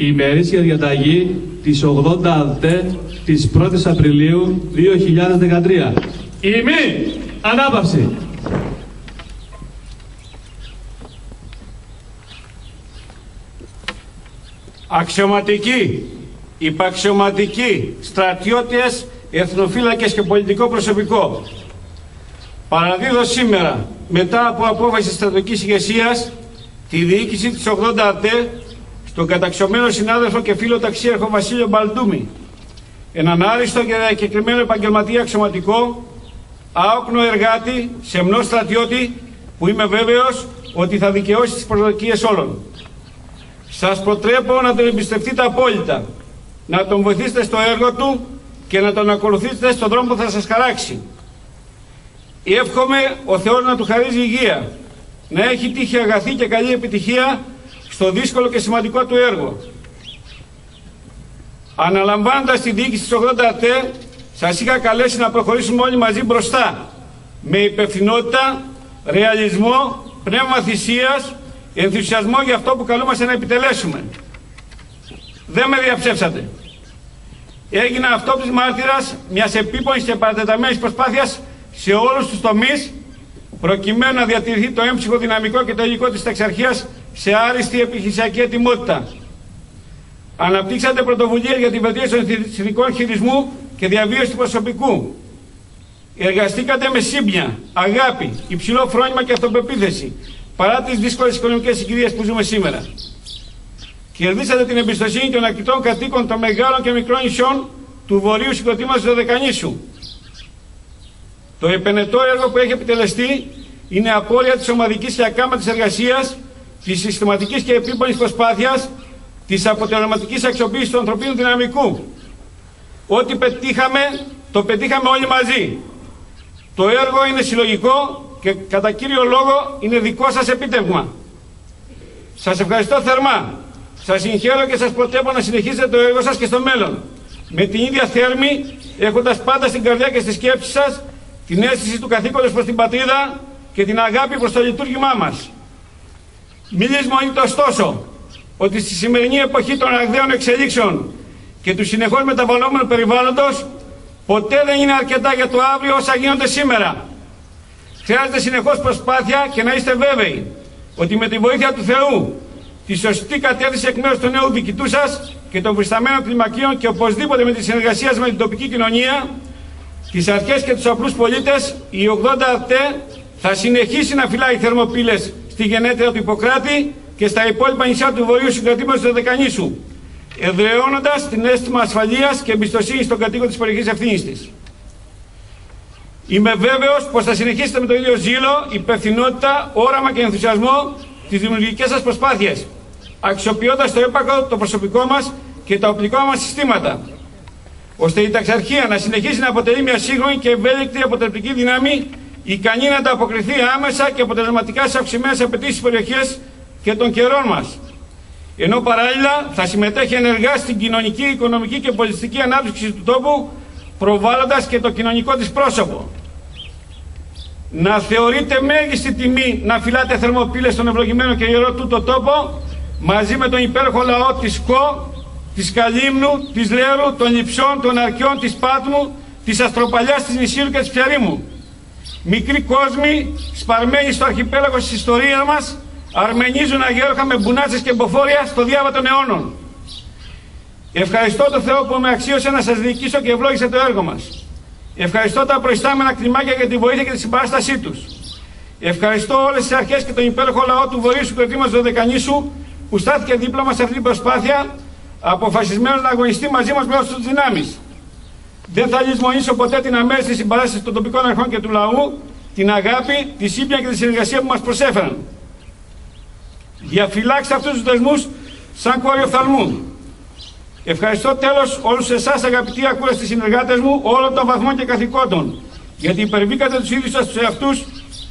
η ημερήσια διαταγή της 80 ΑΔΤΕ της 1ης Απριλίου 2013. Ημί, ανάπαυση. Αξιωματικοί, υπαξιωματικοί, στρατιώτες, εθνοφύλακες και πολιτικό προσωπικό. Παραδίδω σήμερα, μετά από απόφαση της στρατιωτικής ηγεσίας, τη διοίκηση της 80 ΑΤΕ στον καταξιωμένο συνάδελφο και φίλο ταξίαρχο Βασίλειο Μπαλτούμη, έναν άριστο και διακεκριμένο επαγγελματία αξιωματικό, άοκνο εργάτη, σεμνό στρατιώτη, που είμαι βέβαιος ότι θα δικαιώσει τις προσδοκίες όλων. Σας προτρέπω να τον εμπιστευτείτε απόλυτα, να τον βοηθήσετε στο έργο του και να τον ακολουθήσετε στον δρόμο που θα σας χαράξει. Εύχομαι ο Θεός να του χαρίζει υγεία, να έχει τύχη αγαθή και καλή επιτυχία στο δύσκολο και σημαντικό του έργο. Αναλαμβάνοντας τη διοίκηση της 80 ΑΤΕ, σας είχα καλέσει να προχωρήσουμε όλοι μαζί μπροστά, με υπευθυνότητα, ρεαλισμό, πνεύμα θυσίας, ενθουσιασμό για αυτό που καλούμαστε να επιτελέσουμε. Δεν με διαψεύσατε. Έγινα αυτόπτης μάρτυρας μιας επίπονης και παρατεταμένης προσπάθειας σε όλους τους τομείς προκειμένου να διατηρηθεί το έμψυχο δυναμικό και το υλικό της ταξιαρχίας σε άριστη επιχειρησιακή ετοιμότητα. Αναπτύξατε πρωτοβουλία για την βελτίωση των συνθηκών χειρισμού και διαβίωση του προσωπικού. Εργαστήκατε με σύμπνοια, αγάπη, υψηλό φρόνημα και αυτοπεποίθηση, παρά τις δύσκολες οικονομικές συγκυρίες που ζούμε σήμερα. Κερδίσατε την εμπιστοσύνη των ακτητών κατοίκων των μεγάλων και μικρών νησιών του βορείου συγκροτήματος του Δεκανήσου. Το επενετό έργο που έχει επιτελεστεί είναι απόρρια της ομαδικής και ακάματης εργασίας, της συστηματικής και επίπονης προσπάθειας, της αποτελεσματικής αξιοποίησης του ανθρωπίνου δυναμικού. Ό,τι πετύχαμε, το πετύχαμε όλοι μαζί. Το έργο είναι συλλογικό και κατά κύριο λόγο είναι δικό σας επίτευγμα. Σας ευχαριστώ θερμά. Σας συγχαίρω και σας προτρέπω να συνεχίσετε το έργο σας και στο μέλλον. Με την ίδια θέρμη, έχοντας πάντα στην καρδιά και στη σκέψη σας την αίσθηση του καθήκοντος προς την πατρίδα και την αγάπη προς το λειτουργήμά μας. Μη λησμονείτε ωστόσο ότι στη σημερινή εποχή των αγδαίων εξελίξεων και του συνεχώς μεταβαλλόμενου περιβάλλοντος ποτέ δεν είναι αρκετά για το αύριο όσα γίνονται σήμερα. Χρειάζεται συνεχώς προσπάθεια και να είστε βέβαιοι ότι με τη βοήθεια του Θεού τη σωστή κατεύθυνση εκ μέρους του νέου διοικητού σας και των βρισταμένων κλιμακίων και οπωσδήποτε με τη συνεργασία με την τοπική κοινωνία, τις αρχές και τους απλούς πολίτες, η 80 ΑΤΕ θα συνεχίσει να φυλάει θερμοπύλες στη γενέτεια του Ιπποκράτη και στα υπόλοιπα νησιά του Βορείου Συγκρατήματος του Δεκανήσου, εδραιώνοντας την αίσθημα ασφαλείας και εμπιστοσύνης στον κατοίκο της περιοχής ευθύνης της. Είμαι βέβαιος πως θα συνεχίσετε με το ίδιο ζήλο, υπευθυνότητα, όραμα και ενθουσιασμό τι δημιουργικές σας προσπάθειες, αξιοποιώντας το έπακο, το προσωπικό μας και τα οπλικά μας συστήματα, ώστε η ταξαρχία να συνεχίσει να αποτελεί μια σύγχρονη και ευέλικτη αποτελεσματική δύναμη, ικανή να ανταποκριθεί άμεσα και αποτελεσματικά στι αυξημένες απαιτήσεις τη περιοχή και των καιρών μας. Ενώ παράλληλα θα συμμετέχει ενεργά στην κοινωνική, οικονομική και πολιτιστική ανάπτυξη του τόπου, προβάλλοντας και το κοινωνικό της πρόσωπο να θεωρείτε μέγιστη τιμή να φυλάτε θερμοπύλες στον ευλογημένο και ιερό τούτο τόπο μαζί με τον υπέροχο λαό της ΚΟ, της Καλύμνου, της Λέρου, των Λιψών, των Αρκιών, της Πάτμου, της Αστροπαλιάς, της Νησίρου και της Πιαρίμου. Μικροί κόσμοι, σπαρμένοι στο αρχιπέλαγο της ιστορίας μας, αρμενίζουν αγέροχα με μπουνάτσες και μποφόρια στο διάβα των αιώνων. Ευχαριστώ τον Θεό που με αξίωσε να σας διοικήσω και ευλόγησε το έργο μας. Ευχαριστώ τα προϊστάμενα κτημάκια για τη βοήθεια και τη συμπαράστασή τους. Ευχαριστώ όλες τις αρχές και τον υπέροχο λαό του Βορείου Συγκροτήματο Δωδεκανήσου που στάθηκε δίπλα μας σε αυτή την προσπάθεια, αποφασισμένο να αγωνιστεί μαζί μας με όσου του δυνάμεις. Δεν θα λησμονήσω ποτέ την αμέριστη συμπαράσταση των τοπικών αρχών και του λαού, την αγάπη, τη σύμπνοια και τη συνεργασία που μας προσέφεραν. Διαφυλάξτε αυτούς τους δεσμούς σαν κόριο φθαλμού. Ευχαριστώ τέλος όλους εσάς, αγαπητοί ακούραστοι συνεργάτες μου, όλων των βαθμών και καθηκόντων, γιατί υπερβήκατε τους ίδιους σας τους εαυτούς,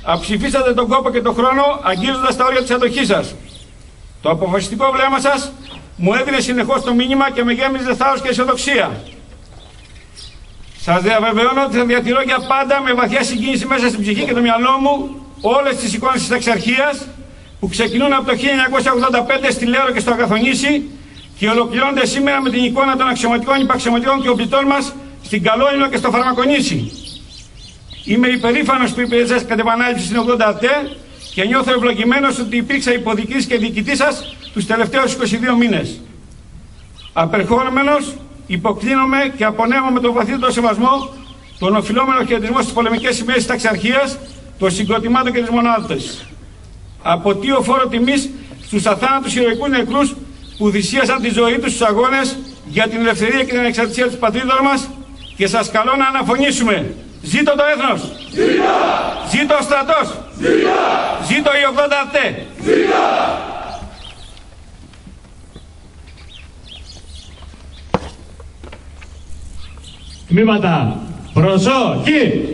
αψηφίσατε τον κόπο και τον χρόνο, αγγίζοντας τα όρια της αντοχής σας. Το αποφασιστικό βλέμμα σας μου έδινε συνεχώς το μήνυμα και με γέμιζε θάρρος και αισιοδοξία. Σας διαβεβαιώνω ότι θα διατηρώ για πάντα με βαθιά συγκίνηση μέσα στην ψυχή και το μυαλό μου όλες τις εικόνες της εξαρχία που ξεκινούν από το 1985 στη Λέρο και στο Αγαθονήσι και ολοκληρώνεται σήμερα με την εικόνα των αξιωματικών υπαξιωματικών και οπλιτών μας στην Καλόνινο και στο Φαρμακονήσι. Είμαι υπερήφανος που υπηρεσία κατ' επανάληψη στην 80 ΑΤΕ και νιώθω ευλογημένος ότι υπήρξα υποδικής και διοικητής σας τους τελευταίους 22 μήνες. Απερχόμενος, υποκλίνομαι και απονέμω με τον βαθύτερο σεβασμό τον οφειλόμενο χαιρετισμό στις πολεμικές σημαίες της ταξιαρχίας, των συγκροτημάτων και τη μονάδα Αποτείω φόρο τιμής στους αθάνατους ηρωικούς νεκρούς που θυσίασαν τη ζωή τους στους αγώνες για την ελευθερία και την ανεξαρτησία της πατρίδας μας και σας καλώ να αναφωνήσουμε. Ζήτω το έθνος! Ζήτω! Ζήτω ο στρατός! Ζήτω! Ζήτω οι 80 αρτέ! Ζήτω! Τμήματα. Προσοχή!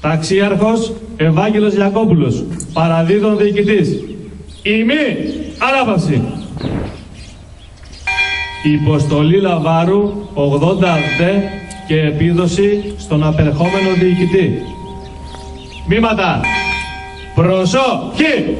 Ταξίαρχος Ευάγγελος Λιακόπουλος. Παραδίδων διοικητής. Ημί. Ανάπαυση. Υποστολή Λαβάρου 80 αρτέ και επίδοση στον απερχόμενο διοικητή. Μήματα. Προσοχή!